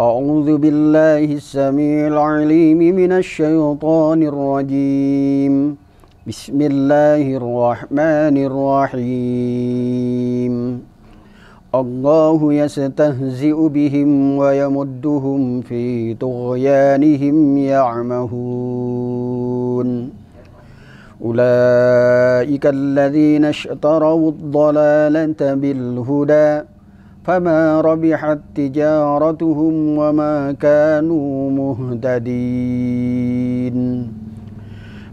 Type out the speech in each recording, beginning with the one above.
أعوذ بالله السميع العليم من الشيطان الرجيم. بسم الله الرحمن الرحيم. الله يستهزئ بهم ويمدهم في طغيانهم يعمهون. أولئك الذين اشتروا الضلالة بالهدى فما ربحت تجارتهم وما كانوا مهتدين.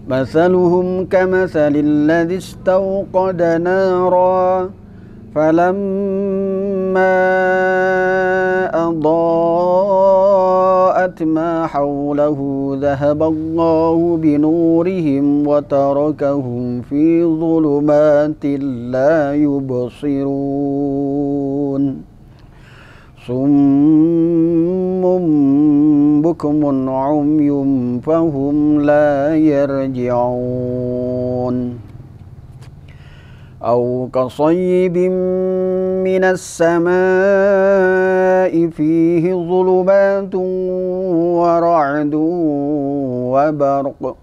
مثلهم كمثل الذي استوقد نارا فلما أضاءت ما حوله ذهب الله بنورهم وتركهم في ظلمات لا يبصرون صم بكم عمي فهم لا يرجعون أو كصيب من السماء فيه ظلمات ورعد وبرق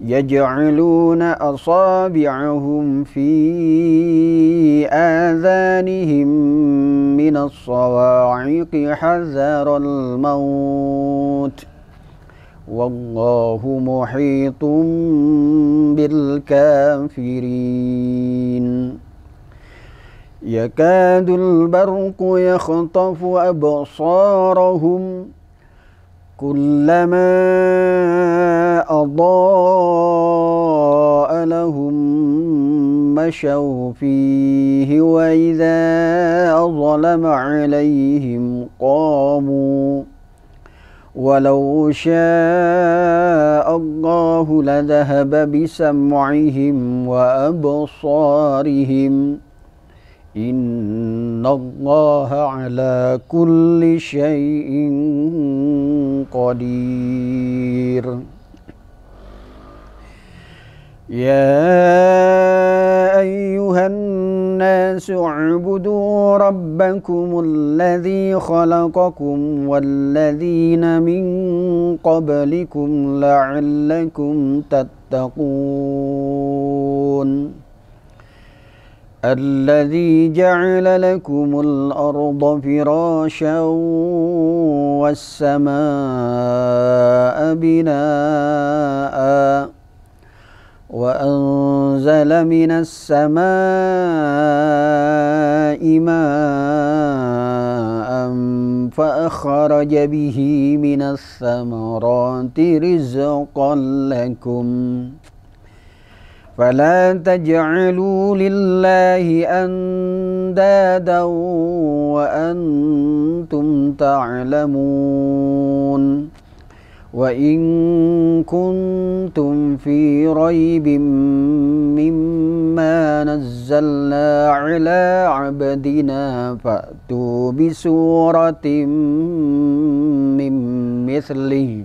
يجعلون أصابعهم في آذانهم من الصواعق حذر الموت والله محيط بالكافرين يكاد البرق يخطف أبصارهم كلما أضاء لهم مشوا فيه وإذا أظلم عليهم قاموا ولو شاء الله لذهب بسمعهم وأبصارهم إن الله على كل شيء قدير يا أيها الناس اعبدوا ربكم الذي خلقكم والذين من قبلكم لعلكم تتقون الذي جعل لكم الأرض فراشا والسماء بناءً وأنزل من السماء ماء فأخرج به من الثمرات رزقا لكم. فلا تجعلوا لله أندادا وأنتم تعلمون وإن كنتم في ريب مما نزلنا على عبدنا فأتوا بسورة من مثله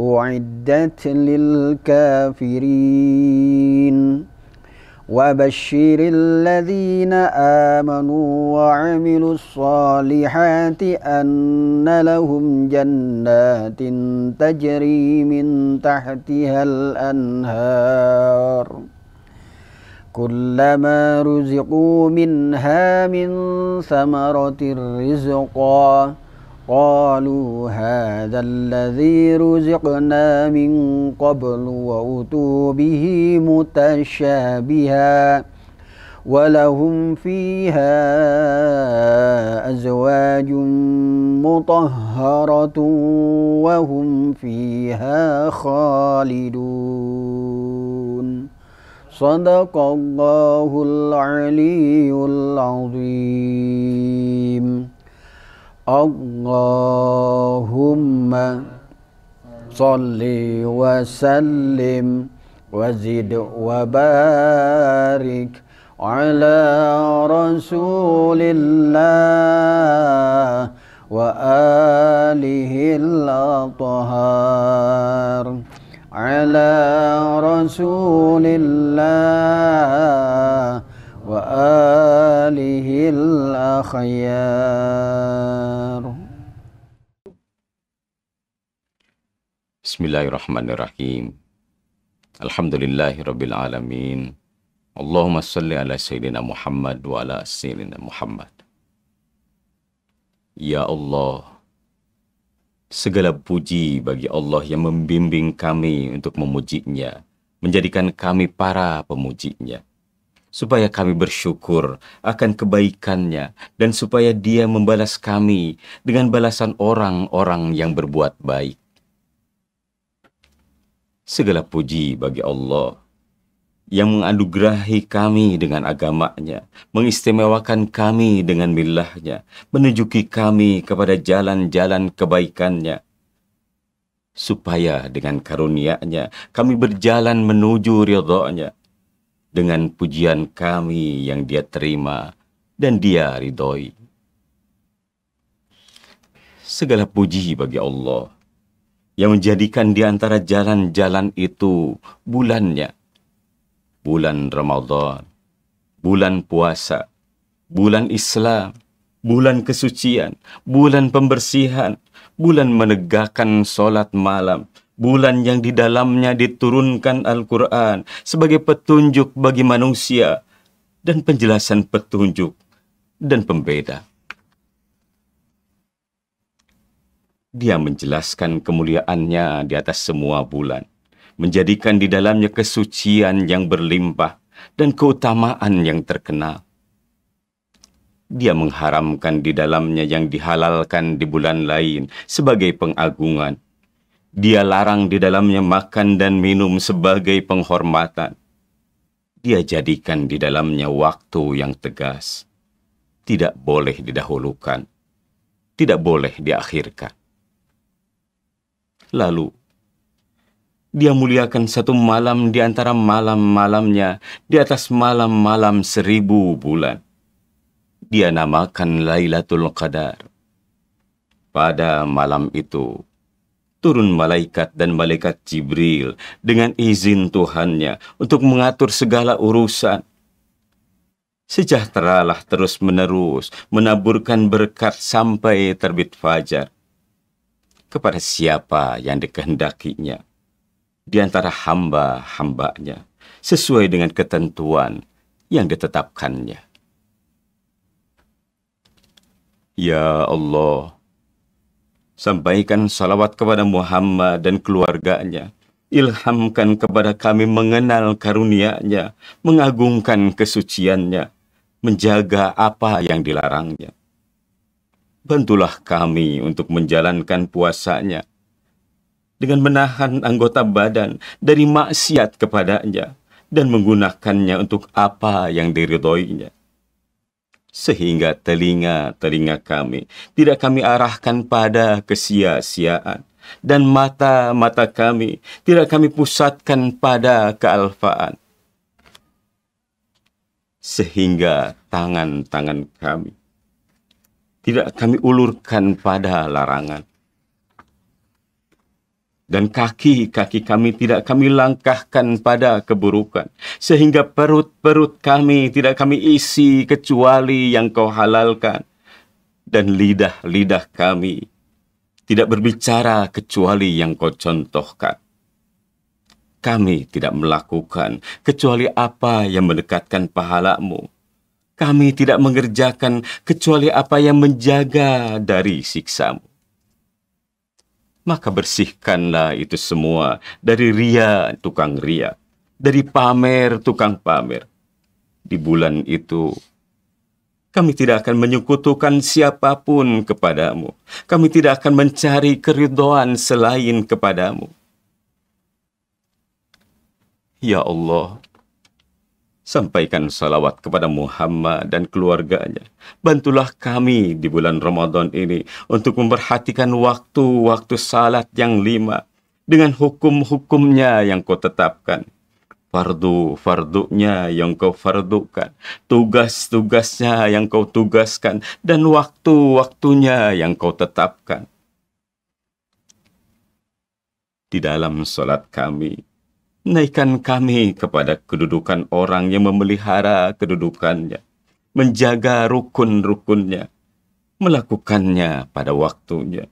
أعدت للكافرين. وبشر الذين آمنوا وعملوا الصالحات أن لهم جنات تجري من تحتها الأنهار. كلما رزقوا منها من ثمرة رزقا قالوا هذا الذي رزقنا من قبل وأتوا به متشابها ولهم فيها أزواج مطهرة وهم فيها خالدون. صدق الله العلي العظيم. اللهم صل وسلم وزد وبارك على رسول الله وآله الأطهار. على رسول الله وآله الأخيار بسم الله الرحمن الرحيم الحمد لله رب العالمين اللهم صل على سيدنا محمد وعلى سيدنا محمد Ya Allah, segala puji bagi Allah yang membimbing kami untuk memujinya, menjadikan kami para pemujinya, supaya kami bersyukur akan kebaikannya, dan supaya dia membalas kami dengan balasan orang-orang yang berbuat baik. Segala puji bagi Allah yang menganugerahi kami dengan agamanya, mengistimewakan kami dengan milahnya, menunjuki kami kepada jalan-jalan kebaikannya, supaya dengan karunia-Nya kami berjalan menuju ridhonya dengan pujian kami yang dia terima dan dia ridhoi. Segala puji bagi Allah yang menjadikan di antara jalan-jalan itu bulannya, bulan Ramadan, bulan puasa, bulan Islam, bulan kesucian, bulan pembersihan, bulan menegakkan solat malam, bulan yang di dalamnya diturunkan Al-Quran sebagai petunjuk bagi manusia dan penjelasan petunjuk dan pembeda. Dia menjelaskan kemuliaannya di atas semua bulan menjadikan di dalamnya kesucian yang berlimpah dan keutamaan yang terkenal. Dia mengharamkan di dalamnya yang dihalalkan di bulan lain sebagai pengagungan. Dia larang di dalamnya makan dan minum sebagai penghormatan. Dia jadikan di dalamnya waktu yang tegas. Tidak boleh didahulukan. Tidak boleh diakhirkan. Lalu, dia muliakan satu malam di antara malam-malamnya di atas malam-malam seribu bulan. Dia namakan Lailatul Qadar. Pada malam itu, turun malaikat dan malaikat Jibril dengan izin Tuhannya untuk mengatur segala urusan. Sejahteralah terus-menerus menaburkan berkat sampai terbit fajar kepada siapa yang dikehendakinya di antara hamba-hambanya sesuai dengan ketentuan yang ditetapkannya. Ya Allah, sampaikan salawat kepada Muhammad dan keluarganya. Ilhamkan kepada kami mengenal karunia-Nya, mengagungkan kesuciannya, menjaga apa yang dilarangnya. Bantulah kami untuk menjalankan puasanya, dengan menahan anggota badan dari maksiat kepadanya dan menggunakannya untuk apa yang diridhoinya. Sehingga telinga-telinga kami tidak kami arahkan pada kesia-siaan dan mata-mata kami tidak kami pusatkan pada kealfaan. Sehingga tangan-tangan kami tidak kami ulurkan pada larangan dan kaki-kaki kami tidak kami langkahkan pada keburukan, sehingga perut-perut kami tidak kami isi kecuali yang kau halalkan, dan lidah-lidah kami tidak berbicara kecuali yang kau contohkan. Kami tidak melakukan kecuali apa yang mendekatkan pahalamu. Kami tidak mengerjakan kecuali apa yang menjaga dari siksamu maka bersihkanlah itu semua dari ria tukang ria, dari pamer tukang pamer. Di bulan itu, kami tidak akan menyekutukan siapa pun kepadamu. Kami tidak akan mencari keridoan selain kepadamu. Ya Allah, Sampaikan salawat kepada Muhammad dan keluarganya. Bantulah kami di bulan Ramadan ini untuk memperhatikan waktu-waktu salat yang lima dengan hukum-hukumnya yang kau tetapkan. Fardu-fardunya yang kau fardukan, tugas-tugasnya yang kau tugaskan, dan waktu-waktunya yang kau tetapkan. Di dalam solat kami, naikkan kami kepada kedudukan orang yang memelihara kedudukannya, menjaga rukun-rukunnya, melakukannya pada waktunya.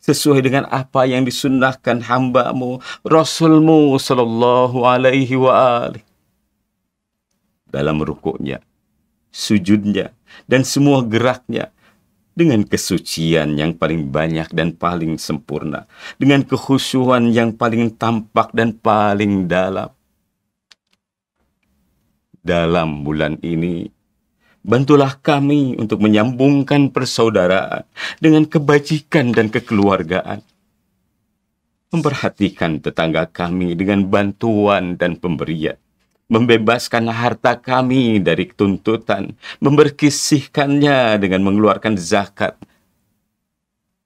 Sesuai dengan apa yang disunnahkan hambamu, Rasulmu Sallallahu Alaihi wa Dalam rukuknya, sujudnya, dan semua geraknya, dengan kesucian yang paling banyak dan paling sempurna, dengan kekhusyuan yang paling tampak dan paling dalam. Dalam bulan ini, Bantulah kami untuk menyambungkan persaudaraan dengan kebajikan dan kekeluargaan. Memperhatikan tetangga kami dengan bantuan dan pemberian. Membebaskan harta kami dari tuntutan. Memberkisihkannya dengan mengeluarkan zakat.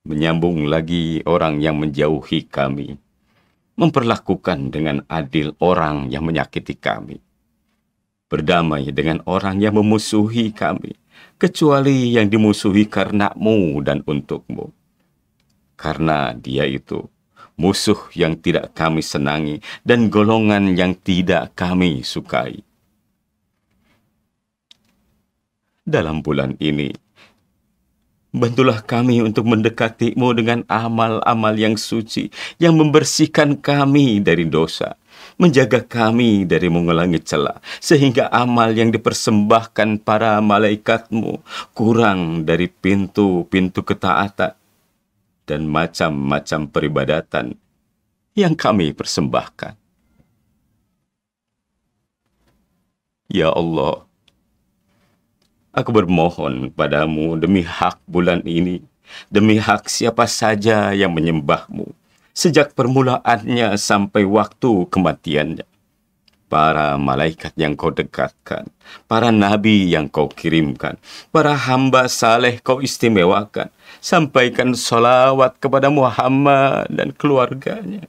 Menyambung lagi orang yang menjauhi kami. Memperlakukan dengan adil orang yang menyakiti kami berdamai dengan orang yang memusuhi kami, kecuali yang dimusuhi karenamu dan untukmu. Karena dia itu musuh yang tidak kami senangi dan golongan yang tidak kami sukai. Dalam bulan ini, bantulah kami untuk mendekatimu dengan amal-amal yang suci yang membersihkan kami dari dosa menjaga kami dari mengulangi celah, sehingga amal yang dipersembahkan para malaikatmu kurang dari pintu-pintu ketaatan dan macam-macam peribadatan yang kami persembahkan. Ya Allah, aku bermohon padamu demi hak bulan ini, demi hak siapa saja yang menyembahmu, sejak permulaannya sampai waktu kematiannya. Para malaikat yang kau dekatkan, para nabi yang kau kirimkan, para hamba saleh kau istimewakan, sampaikan solawat kepada Muhammad dan keluarganya.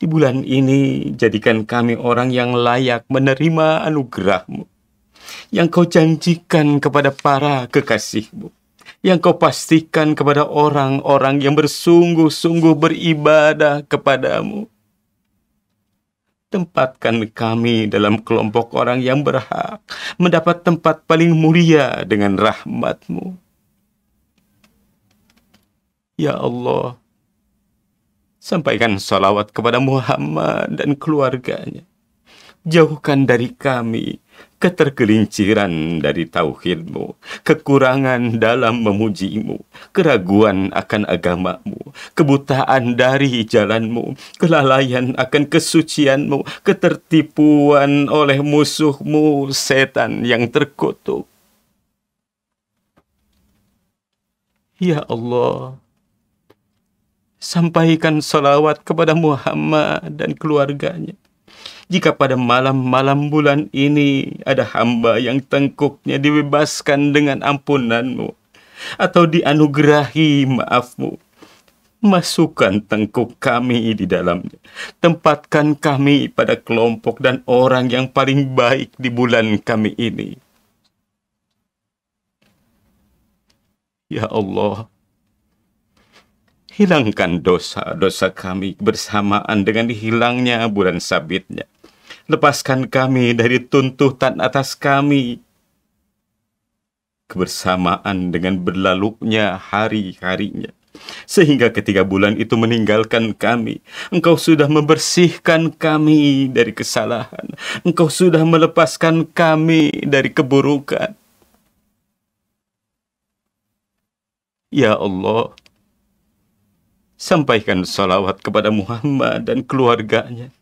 Di bulan ini, jadikan kami orang yang layak menerima anugerahmu, yang kau janjikan kepada para kekasihmu yang kau pastikan kepada orang-orang yang bersungguh-sungguh beribadah kepadamu. Tempatkan kami dalam kelompok orang yang berhak mendapat tempat paling mulia dengan rahmatmu. Ya Allah, sampaikan salawat kepada Muhammad dan keluarganya. Jauhkan dari kami ketergelinciran dari tauhidmu, kekurangan dalam memujimu, keraguan akan agamamu, kebutaan dari jalanmu, kelalaian akan kesucianmu, ketertipuan oleh musuhmu, setan yang terkutuk. Ya Allah, sampaikan salawat kepada Muhammad dan keluarganya jika pada malam-malam bulan ini ada hamba yang tengkuknya dibebaskan dengan ampunanmu, atau dianugerahi maafmu, masukkan tengkuk kami di dalamnya. Tempatkan kami pada kelompok dan orang yang paling baik di bulan kami ini. Ya Allah, hilangkan dosa-dosa kami bersamaan dengan hilangnya bulan sabitnya. Lepaskan kami dari tuntutan atas kami. Kebersamaan dengan berlalunya hari-harinya. Sehingga ketika bulan itu meninggalkan kami, Engkau sudah membersihkan kami dari kesalahan. Engkau sudah melepaskan kami dari keburukan. Ya Allah, sampaikan salawat kepada Muhammad dan keluarganya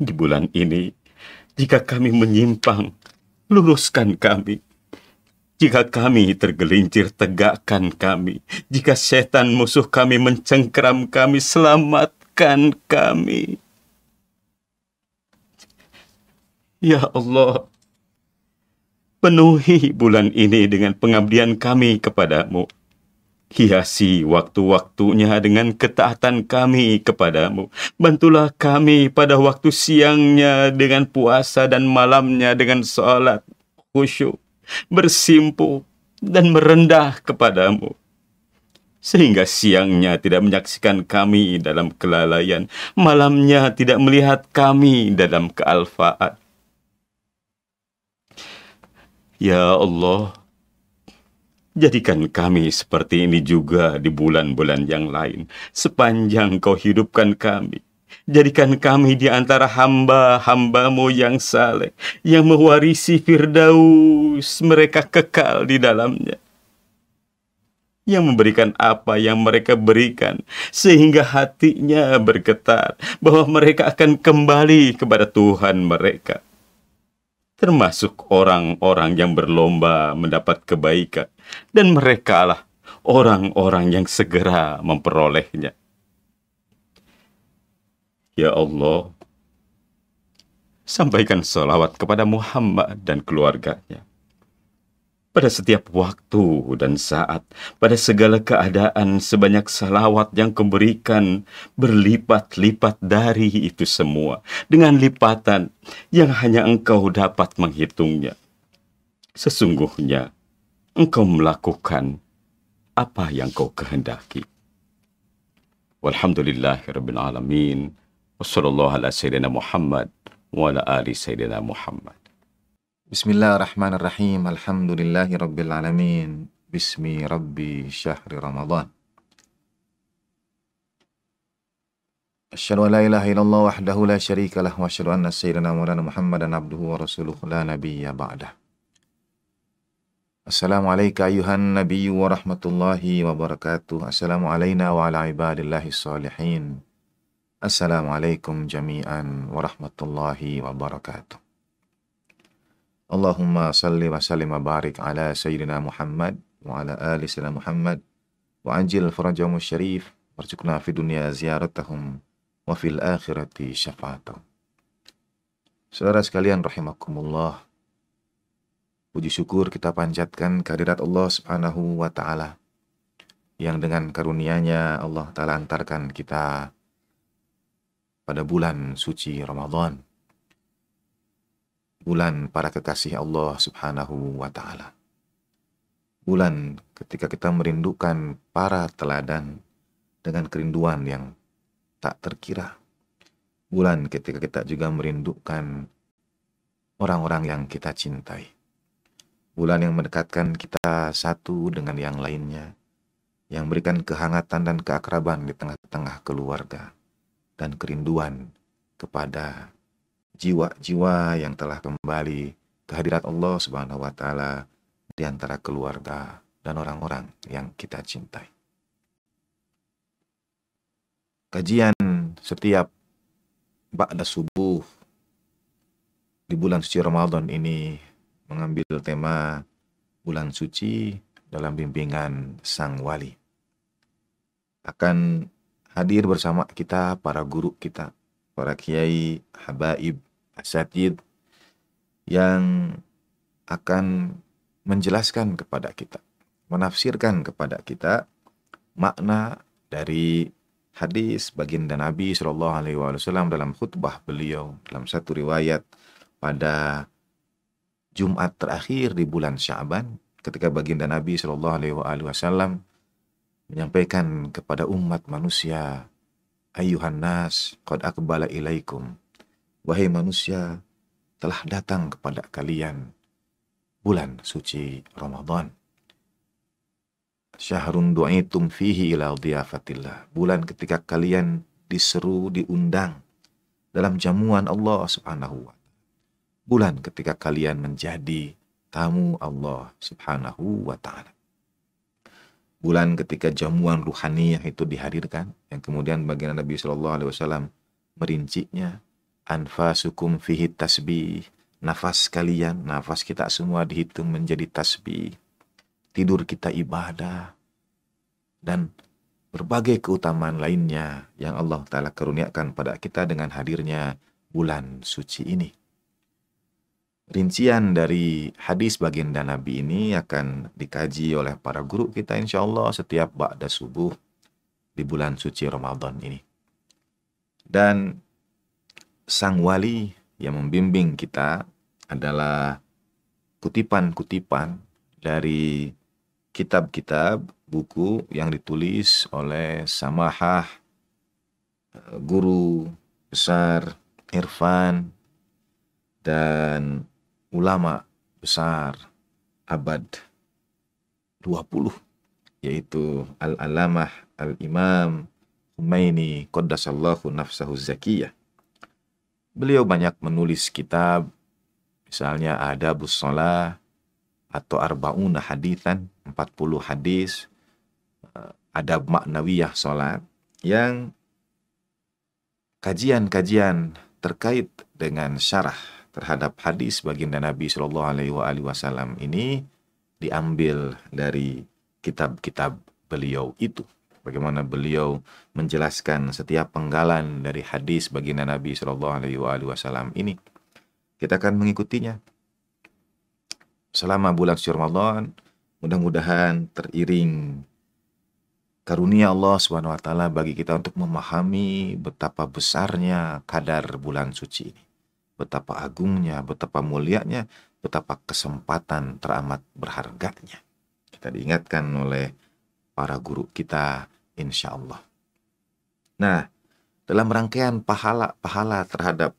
di bulan ini, jika kami menyimpang, luruskan kami. Jika kami tergelincir, tegakkan kami. Jika setan musuh kami mencengkeram kami, selamatkan kami. Ya Allah, penuhi bulan ini dengan pengabdian kami kepadamu. Hiasi waktu-waktunya dengan ketaatan kami kepadamu. Bantulah kami pada waktu siangnya dengan puasa dan malamnya dengan sholat, khusyuk, bersimpu, dan merendah kepadamu. Sehingga siangnya tidak menyaksikan kami dalam kelalaian, malamnya tidak melihat kami dalam kealfaan. Ya Allah, Jadikan kami seperti ini juga di bulan-bulan yang lain. Sepanjang kau hidupkan kami. Jadikan kami di antara hamba-hambamu yang saleh, yang mewarisi firdaus mereka kekal di dalamnya. Yang memberikan apa yang mereka berikan, sehingga hatinya bergetar bahwa mereka akan kembali kepada Tuhan mereka termasuk orang-orang yang berlomba mendapat kebaikan, dan merekalah orang-orang yang segera memperolehnya. Ya Allah, sampaikan salawat kepada Muhammad dan keluarganya pada setiap waktu dan saat, pada segala keadaan sebanyak salawat yang keberikan berlipat-lipat dari itu semua, dengan lipatan yang hanya engkau dapat menghitungnya. Sesungguhnya, engkau melakukan apa yang kau kehendaki. Walhamdulillahirrabbilalamin. Wassalamualaikum warahmatullahi wabarakatuh. Wa ala ali Sayyidina Muhammad. Bismillahirrahmanirrahim. Rabbil alamin. Bismi rabbi syahri Ramadan. Asyhadu an la ilaha illallah wahdahu la syarika lah wa asyhadu anna sayyidina Muhammadan abduhu wa rasuluhu la nabiyya ba'dah. السلام عليك أيها النبي ورحمة الله وبركاته. السلام علينا وعلى عباد الله الصالحين. السلام عليكم جميعا ورحمة الله وبركاته. اللهم صل وسلم وبارك على سيدنا محمد وعلى آل سيدنا محمد وعنجل فرجهم الشريف. وارزقنا في الدنيا زيارتهم وفي الآخرة شفاعتهم. Saudara sekalian rahimakumullah. Puji syukur kita panjatkan kehadirat Allah Subhanahu wa taala yang dengan karunia-Nya Allah taala antarkan kita pada bulan suci Ramadan bulan para kekasih Allah Subhanahu wa taala. Bulan ketika kita merindukan para teladan dengan kerinduan yang tak terkira. Bulan ketika kita juga merindukan orang-orang yang kita cintai. Bulan yang mendekatkan kita satu dengan yang lainnya, yang memberikan kehangatan dan keakraban di tengah-tengah keluarga dan kerinduan kepada jiwa-jiwa yang telah kembali kehadirat Allah Subhanahu wa taala di antara keluarga dan orang-orang yang kita cintai. Kajian setiap ba'da subuh di bulan suci Ramadan ini mengambil tema bulan suci dalam bimbingan Sang Wali. Akan hadir bersama kita para guru kita, para kiai, habaib, asatid yang akan menjelaskan kepada kita, menafsirkan kepada kita makna dari hadis baginda Nabi Shallallahu Alaihi Wasallam dalam khutbah beliau dalam satu riwayat pada Jumat terakhir di bulan Syaban ketika baginda Nabi Shallallahu Alaihi Wasallam menyampaikan kepada umat manusia ayuhan nas qad akbala ilaikum Wahai manusia, telah datang kepada kalian bulan suci Ramadan. Syahrun du'itum fihi ila diafatillah. Bulan ketika kalian diseru, diundang dalam jamuan Allah subhanahu wa Bulan ketika kalian menjadi tamu Allah subhanahu wa ta'ala. Bulan ketika jamuan ruhaniyah itu dihadirkan, yang kemudian bagian Nabi Shallallahu Alaihi Wasallam merincinya, anfasukum fihi tasbih. Nafas kalian, nafas kita semua dihitung menjadi tasbih. Tidur kita ibadah. Dan berbagai keutamaan lainnya yang Allah Ta'ala karuniakan pada kita dengan hadirnya bulan suci ini. Rincian dari hadis baginda Nabi ini akan dikaji oleh para guru kita insya Allah setiap ba'da subuh di bulan suci Ramadan ini. Dan sang wali yang membimbing kita adalah kutipan-kutipan dari kitab-kitab buku yang ditulis oleh Samahah eh, guru besar Irfan dan ulama besar abad 20 yaitu Al-Alamah Al-Imam Humaini Qaddasallahu Nafsahu Zakiyah. Beliau banyak menulis kitab misalnya ada Sholah atau Arbauna Hadithan 40 hadis eh, adab maknawiyah salat yang kajian-kajian terkait dengan syarah terhadap hadis baginda Nabi Shallallahu Alaihi Wasallam ini diambil dari kitab-kitab beliau itu. Bagaimana beliau menjelaskan setiap penggalan dari hadis baginda Nabi Shallallahu Alaihi Wasallam ini, kita akan mengikutinya selama bulan Ramadan Mudah-mudahan teriring karunia Allah Subhanahu wa taala bagi kita untuk memahami betapa besarnya kadar bulan suci ini. Betapa agungnya, betapa mulianya, betapa kesempatan teramat berharganya. Kita diingatkan oleh para guru kita insya Allah. Nah, dalam rangkaian pahala-pahala terhadap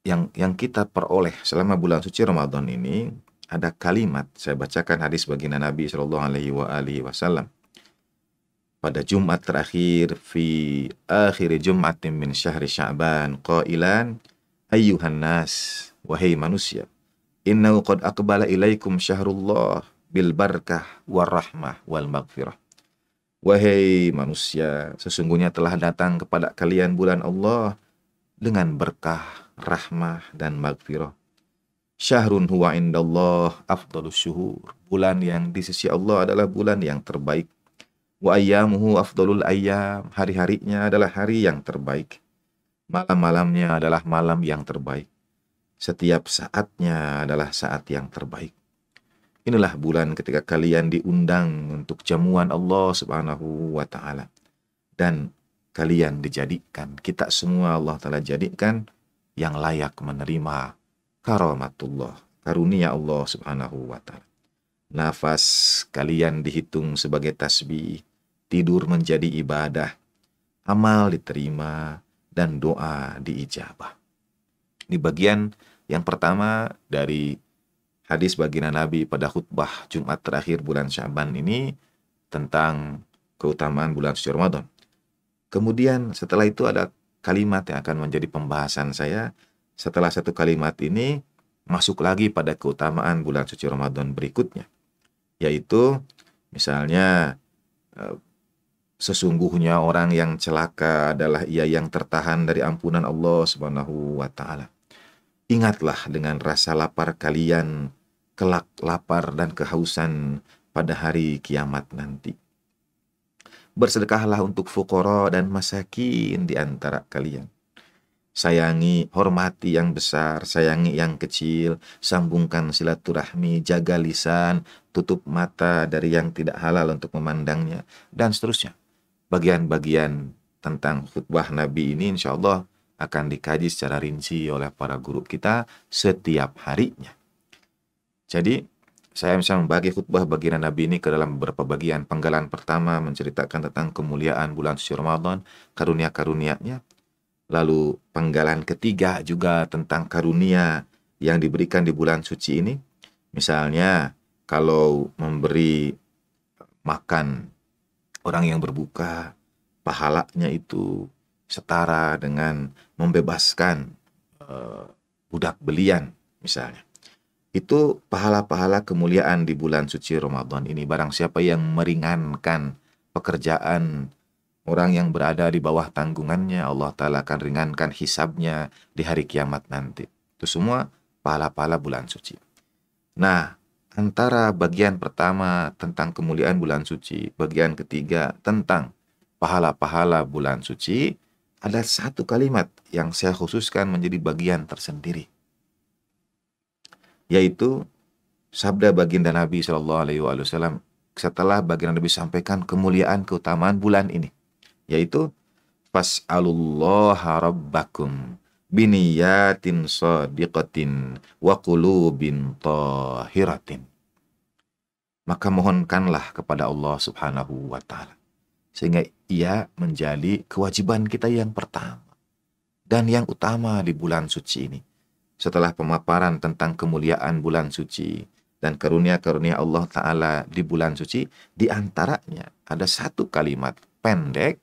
yang yang kita peroleh selama bulan suci Ramadan ini, ada kalimat saya bacakan hadis baginda Nabi Shallallahu Alaihi Wasallam pada Jumat terakhir fi akhir Jumatin min syahri Sya'ban qailan ayyuhan nas wahai manusia innahu qad aqbala ilaikum syahrullah bil barakah war rahmah wal maghfirah wahai manusia sesungguhnya telah datang kepada kalian bulan Allah dengan berkah rahmah dan maghfirah Syahrun huwa indallah afdalus syuhur. Bulan yang di sisi Allah adalah bulan yang terbaik. Wa ayyamuhu afdalul ayyam. Hari-harinya adalah hari yang terbaik. Malam-malamnya adalah malam yang terbaik. Setiap saatnya adalah saat yang terbaik. Inilah bulan ketika kalian diundang untuk jamuan Allah Subhanahu wa taala. Dan kalian dijadikan, kita semua Allah taala jadikan yang layak menerima karamatullah, karunia Allah Subhanahu wa taala. Nafas kalian dihitung sebagai tasbih, tidur menjadi ibadah, amal diterima dan doa diijabah. Di bagian yang pertama dari hadis baginda Nabi pada khutbah Jumat terakhir bulan Syaban ini tentang keutamaan bulan suci Ramadan. Kemudian setelah itu ada kalimat yang akan menjadi pembahasan saya setelah satu kalimat ini masuk lagi pada keutamaan bulan suci Ramadan berikutnya yaitu misalnya eh, sesungguhnya orang yang celaka adalah ia yang tertahan dari ampunan Allah Subhanahu wa taala. Ingatlah dengan rasa lapar kalian kelak lapar dan kehausan pada hari kiamat nanti. Bersedekahlah untuk fukoro dan masakin di antara kalian sayangi, hormati yang besar, sayangi yang kecil, sambungkan silaturahmi, jaga lisan, tutup mata dari yang tidak halal untuk memandangnya, dan seterusnya. Bagian-bagian tentang khutbah Nabi ini insya Allah akan dikaji secara rinci oleh para guru kita setiap harinya. Jadi, saya bisa membagi khutbah bagian Nabi ini ke dalam beberapa bagian. Penggalan pertama menceritakan tentang kemuliaan bulan suci Ramadan, karunia-karunianya. Lalu penggalan ketiga juga tentang karunia yang diberikan di bulan suci ini. Misalnya kalau memberi makan orang yang berbuka, pahalanya itu setara dengan membebaskan uh, budak belian misalnya. Itu pahala-pahala kemuliaan di bulan suci Ramadan ini. Barang siapa yang meringankan pekerjaan Orang yang berada di bawah tanggungannya Allah Ta'ala akan ringankan hisabnya di hari kiamat nanti. Itu semua pahala-pahala bulan suci. Nah, antara bagian pertama tentang kemuliaan bulan suci, bagian ketiga tentang pahala-pahala bulan suci, ada satu kalimat yang saya khususkan menjadi bagian tersendiri. yaitu sabda baginda Nabi Shallallahu Alaihi Wasallam setelah baginda Nabi sampaikan kemuliaan keutamaan bulan ini, yaitu fas'alullaha rabbakum biniyatin sadiqatin wa qulubin tahiratin. Maka mohonkanlah kepada Allah Subhanahu wa taala sehingga ia menjadi kewajiban kita yang pertama dan yang utama di bulan suci ini. Setelah pemaparan tentang kemuliaan bulan suci dan karunia-karunia Allah Ta'ala di bulan suci, di antaranya ada satu kalimat pendek,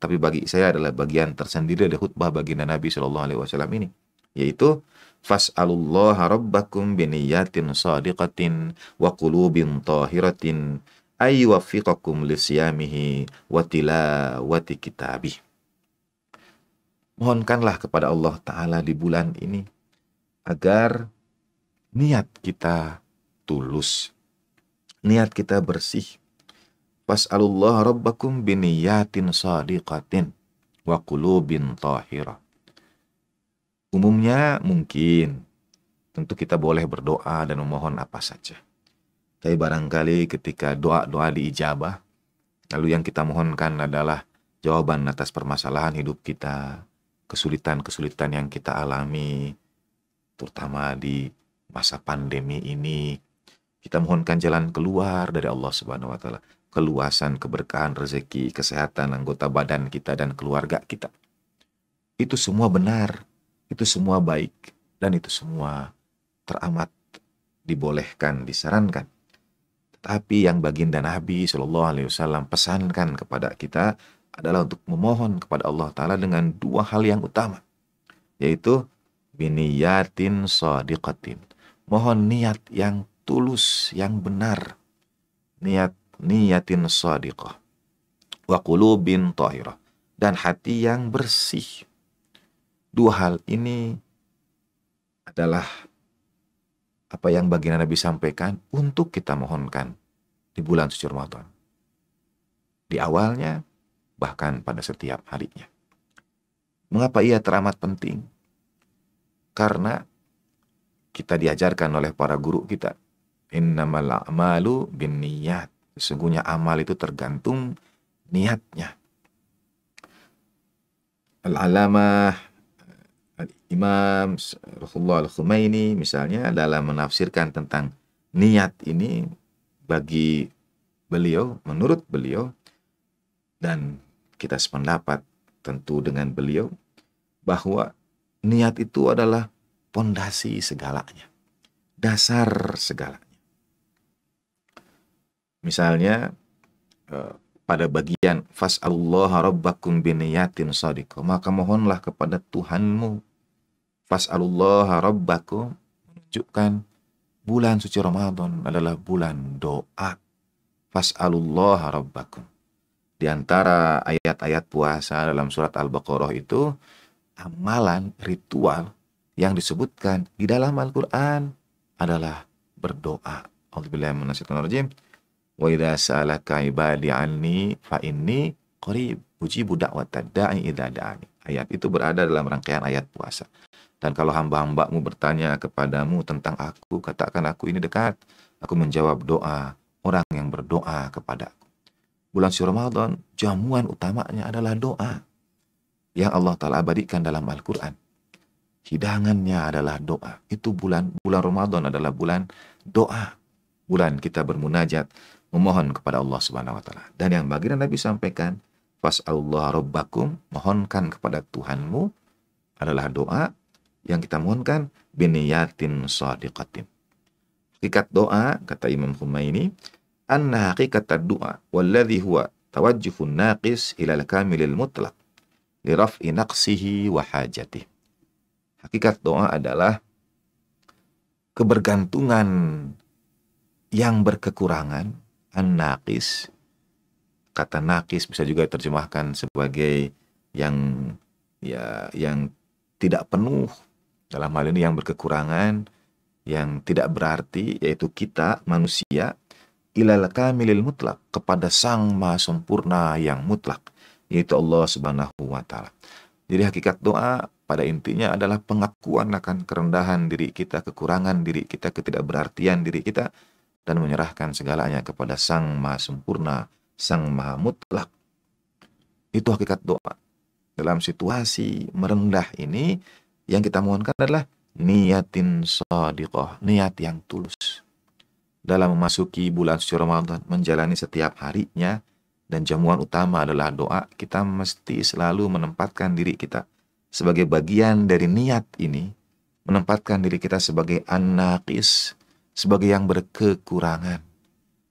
tapi bagi saya adalah bagian tersendiri dari khutbah baginda Nabi Shallallahu Alaihi Wasallam ini, yaitu Fas'alullaha rabbakum biniyatin sadiqatin wa qulubin tahiratin ayyuwaffiqakum lisiyamihi wa tilawati kitabih. Mohonkanlah kepada Allah Ta'ala di bulan ini agar niat kita tulus, niat kita bersih. Fas'alullah rabbakum biniyatin sadiqatin wa qulubin tahira. Umumnya mungkin tentu kita boleh berdoa dan memohon apa saja. Tapi barangkali ketika doa-doa diijabah, lalu yang kita mohonkan adalah jawaban atas permasalahan hidup kita, kesulitan-kesulitan yang kita alami, terutama di masa pandemi ini. Kita mohonkan jalan keluar dari Allah Subhanahu wa taala, keluasan, keberkahan, rezeki, kesehatan anggota badan kita dan keluarga kita. Itu semua benar, itu semua baik dan itu semua teramat dibolehkan, disarankan. Tapi yang baginda Nabi Shallallahu Alaihi Wasallam pesankan kepada kita adalah untuk memohon kepada Allah Taala dengan dua hal yang utama, yaitu biniyatin sadiqatin. Mohon niat yang tulus, yang benar. Niat niyatin sadiqah. Wa qulubin tahirah. Dan hati yang bersih. Dua hal ini adalah apa yang baginda Nabi sampaikan untuk kita mohonkan di bulan suci Ramadan. Di awalnya, bahkan pada setiap harinya. Mengapa ia teramat penting? Karena kita diajarkan oleh para guru kita. Innamal a'malu bin niyat. Sesungguhnya amal itu tergantung niatnya. Al-alamah Imam Rasulullah Al-Khumaini misalnya dalam menafsirkan tentang niat ini bagi beliau, menurut beliau, dan kita sependapat tentu dengan beliau, bahwa niat itu adalah pondasi segalanya, dasar segalanya. Misalnya, eh, pada bagian fas'alullaha rabbakum biniyatin sadiqah maka mohonlah kepada Tuhanmu fas'alullaha rabbakum menunjukkan bulan suci Ramadan adalah bulan doa fas'alullaha rabbakum di antara ayat-ayat puasa dalam surat Al-Baqarah itu amalan ritual yang disebutkan di dalam Al-Qur'an adalah berdoa. Alhamdulillah Wa idza sa'alaka ibadi anni fa inni qarib ujibu da'watad da'i idza. Ayat itu berada dalam rangkaian ayat puasa. Dan kalau hamba-hambamu bertanya kepadamu tentang aku, katakan aku ini dekat. Aku menjawab doa orang yang berdoa kepadaku. Bulan suci Ramadan, jamuan utamanya adalah doa yang Allah Ta'ala abadikan dalam Al-Quran. Hidangannya adalah doa. Itu bulan bulan Ramadan adalah bulan doa. Bulan kita bermunajat, memohon kepada Allah Subhanahu wa taala. Dan yang baginda Nabi sampaikan, fas'alullah rabbakum, mohonkan kepada Tuhanmu adalah doa yang kita mohonkan biniyatin sadiqatin. Hakikat doa, kata Imam Khumaini, anna hakikat doa walladhi huwa tawajjuhun naqis ila al-kamilil mutlaq li raf'i naqsihi wa hajatih. Hakikat doa adalah kebergantungan yang berkekurangan an-naqis. Kata naqis bisa juga terjemahkan sebagai yang ya yang tidak penuh dalam hal ini yang berkekurangan yang tidak berarti yaitu kita manusia ilal kamilil mutlak kepada sang maha sempurna yang mutlak yaitu Allah Subhanahu wa taala. Jadi hakikat doa pada intinya adalah pengakuan akan kerendahan diri kita, kekurangan diri kita, ketidakberartian diri kita, dan menyerahkan segalanya kepada Sang Maha Sempurna, Sang Maha Mutlak. Itu hakikat doa. Dalam situasi merendah ini, yang kita mohonkan adalah niatin sadiqah, niat yang tulus. Dalam memasuki bulan suci Ramadan, menjalani setiap harinya, dan jamuan utama adalah doa, kita mesti selalu menempatkan diri kita sebagai bagian dari niat ini, menempatkan diri kita sebagai anakis, sebagai yang berkekurangan,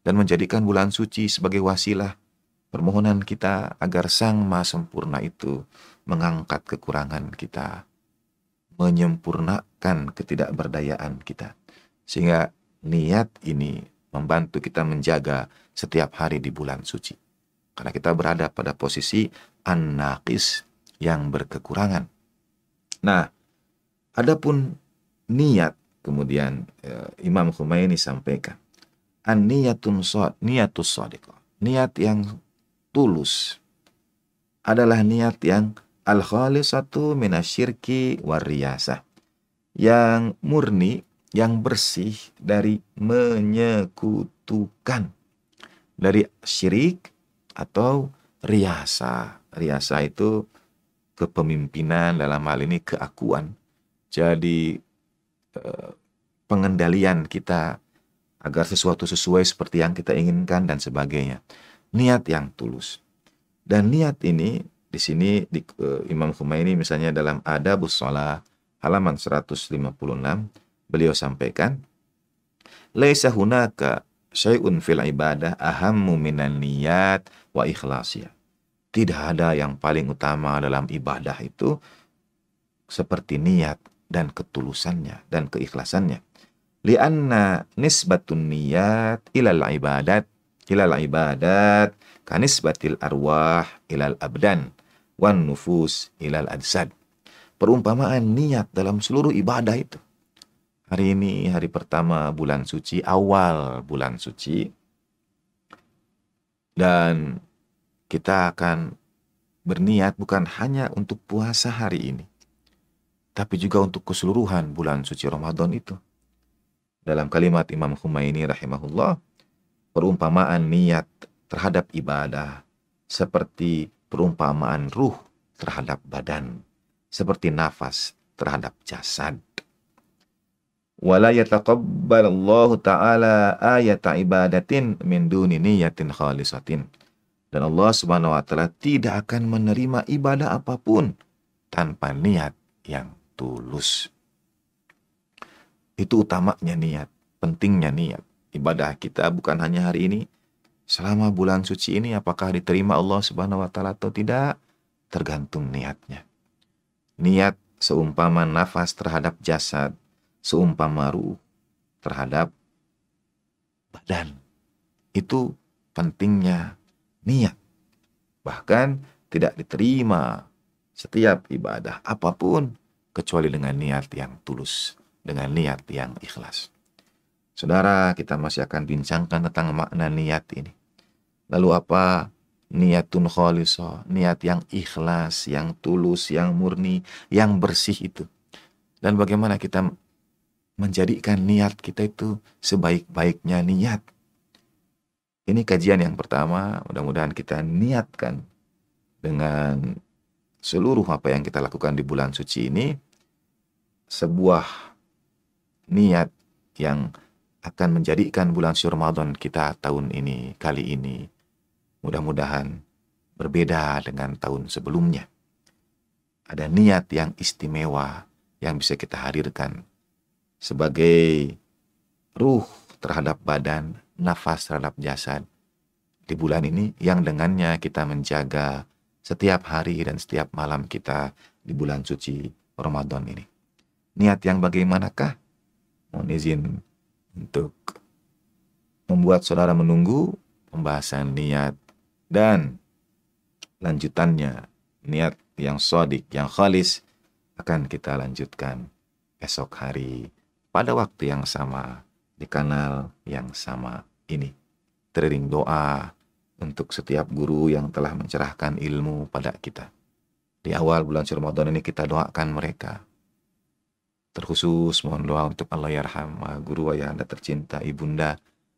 dan menjadikan bulan suci sebagai wasilah permohonan kita agar Sang Maha Sempurna itu mengangkat kekurangan kita, menyempurnakan ketidakberdayaan kita. Sehingga niat ini membantu kita menjaga setiap hari di bulan suci. Karena kita berada pada posisi an-naqis yang berkekurangan. Nah, adapun niat kemudian eh, Imam Khumaini sampaikan an-niyatun sod, niatus sadiqah. Niat yang tulus adalah niat yang al-khalisatu minasyirki wariyasah. Yang murni, yang bersih dari menyekutukan. Dari syirik atau riasa. Riasa itu kepemimpinan dalam hal ini keakuan. Jadi eh, pengendalian kita agar sesuatu sesuai seperti yang kita inginkan dan sebagainya. Niat yang tulus. Dan niat ini di sini di uh, Imam Khumaini misalnya dalam Adabus Shalah halaman 156 beliau sampaikan laisa hunaka syai'un fil ibadah ahammu minan niyat wa ikhlasiyah. Tidak ada yang paling utama dalam ibadah itu seperti niat dan ketulusannya dan keikhlasannya. Lianna nisbatun niyat ilal ibadat ilal ibadat kanisbatil arwah ilal abdan wan nufus ilal adsad. Perumpamaan niat dalam seluruh ibadah itu. Hari ini hari pertama bulan suci, awal bulan suci. Dan kita akan berniat bukan hanya untuk puasa hari ini, tapi juga untuk keseluruhan bulan suci Ramadan itu. Dalam kalimat Imam Khumaini rahimahullah, perumpamaan niat terhadap ibadah seperti perumpamaan ruh terhadap badan, seperti nafas terhadap jasad. Wala yataqabbalallahu ta'ala ayata ibadatin min duni niyatin khalisatin dan Allah Subhanahu wa taala tidak akan menerima ibadah apa pun tanpa niat yang tulus. Itu utamanya niat, pentingnya niat. Ibadah kita bukan hanya hari ini, selama bulan suci ini apakah diterima Allah Subhanahu wa taala atau tidak tergantung niatnya. Niat seumpama nafas terhadap jasad, seumpama ruh terhadap badan. Itu pentingnya niat. Bahkan tidak diterima setiap ibadah apa pun kecuali dengan niat yang tulus, dengan niat yang ikhlas. Saudara, kita masih akan bincangkan tentang makna niat ini. Lalu apa? Niatun khaliso, niat yang ikhlas, yang tulus, yang murni, yang bersih itu. Dan bagaimana kita menjadikan niat kita itu sebaik-baiknya niat? Ini kajian yang pertama, mudah-mudahan kita niatkan dengan seluruh apa yang kita lakukan di bulan suci ini sebuah niat yang akan menjadikan bulan Ramadan kita tahun ini, kali ini mudah-mudahan berbeda dengan tahun sebelumnya. Ada niat yang istimewa yang bisa kita hadirkan sebagai ruh terhadap badan nafas terhadap jasad di bulan ini yang dengannya kita menjaga setiap hari dan setiap malam kita di bulan suci Ramadan ini. Niat yang bagaimanakah? Mohon izin untuk membuat saudara menunggu pembahasan niat dan lanjutannya niat yang sodik, yang khalis akan kita lanjutkan esok hari pada waktu yang sama di kanal yang sama ini. Teriring doa untuk setiap guru yang telah mencerahkan ilmu pada kita. Di awal bulan Ramadan ini kita doakan mereka. Terkhusus mohon doa untuk Allah yarham guru ayah anda tercinta, ibunda,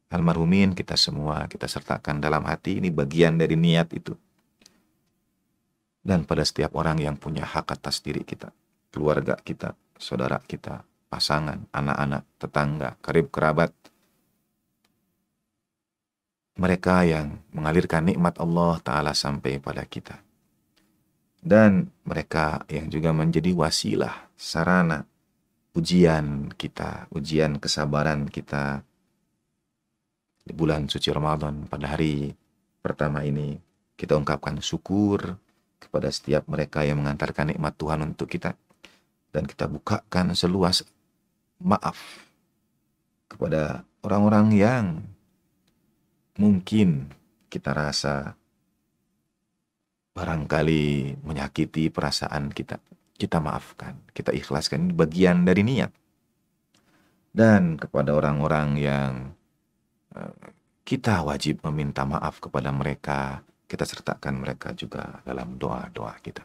almarhumin kita semua kita sertakan dalam hati ini bagian dari niat itu. Dan pada setiap orang yang punya hak atas diri kita, keluarga kita, saudara kita, pasangan, anak-anak, tetangga, karib kerabat, mereka yang mengalirkan nikmat Allah Ta'ala sampai pada kita. Dan mereka yang juga menjadi wasilah, sarana, ujian kita, ujian kesabaran kita di bulan suci Ramadan pada hari pertama ini. Kita ungkapkan syukur kepada setiap mereka yang mengantarkan nikmat Tuhan untuk kita. Dan kita bukakan seluas maaf kepada orang-orang yang mungkin kita rasa barangkali menyakiti perasaan kita. Kita maafkan, kita ikhlaskan. Bagian dari niat. Dan kepada orang-orang yang kita wajib meminta maaf kepada mereka, kita sertakan mereka juga dalam doa-doa kita.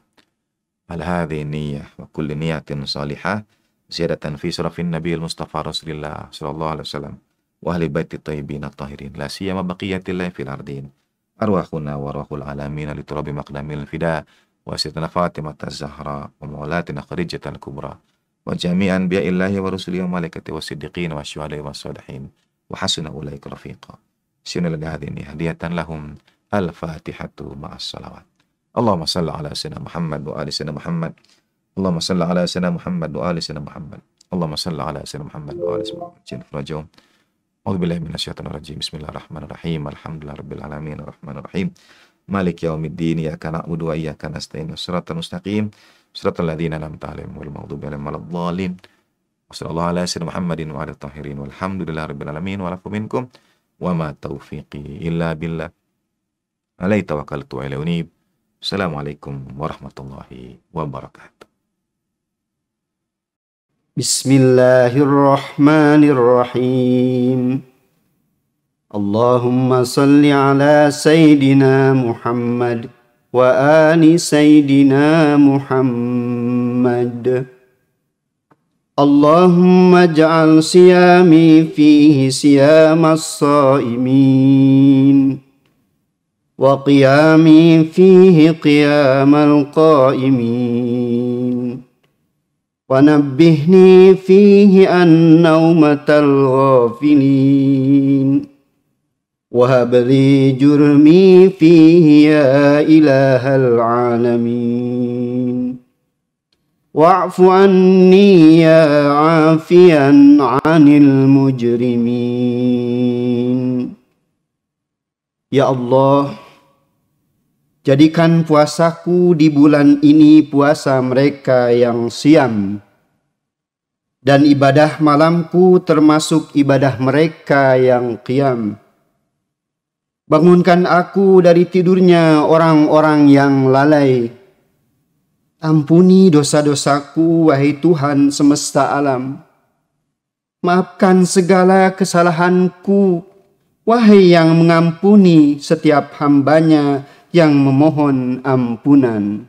Al hadhi niyah wa kulli niyatin salihah ziyadatan fi surafin Nabi Mustafa Rasulullah sallallahu alaihi wasallam wa ahli baiti tayyibin at-tahirin. La siyama baqiyatillahi fil ardin. Arwahuna wa arwahul alamin li turabi maqdamil fida wa sayyidina Fatimah az-Zahra wa maulatina Khadijah al-Kubra wa jami'an bi'illahi wa rusulihi wa malaikati wa siddiqin wa syuhada wa salihin wa hasuna ulaika rafiqa. Sinal hadini hadiyatan lahum al-fatihatu ma'as salawat. Allahumma salli ala sayyidina Muhammad wa ali sayyidina Allahumma salli ala sayyidina Allahumma salli ala sayyidina Muhammad wa ali Bismillahirrahmanirrahim. Alhamdulillahirabbil. Malik yaumiddin iyyaka na'budu wa iyyaka nasta'in. Shiratal mustaqim. Shiratal ladzina. وصلى الله على سيدنا محمد وعلى الطاهرين والحمد لله رب العالمين. والعفو منكم وما توفيقي إلا بالله. عليه توكلت وإليه أنيب. السلام عليكم ورحمة الله وبركاته. بسم الله الرحمن الرحيم. اللهم صل على سيدنا محمد وآل سيدنا محمد. اللهم اجعل صيامي فيه صيام الصائمين وقيامي فيه قيام القائمين. ونبهني فيه عن نومة الغافلين. وهب لي جرمي فيه يا إله العالمين. واعف عني يا عافيا عن المجرمين يا الله Jadikan puasaku di bulan ini puasa mereka yang siam. Dan ibadah malamku termasuk ibadah mereka yang qiyam. Bangunkan aku dari tidurnya orang-orang yang lalai. Ampuni dosa-dosaku, wahai Tuhan semesta alam. Maafkan segala kesalahanku, wahai yang mengampuni setiap hambanya yang memohon ampunan.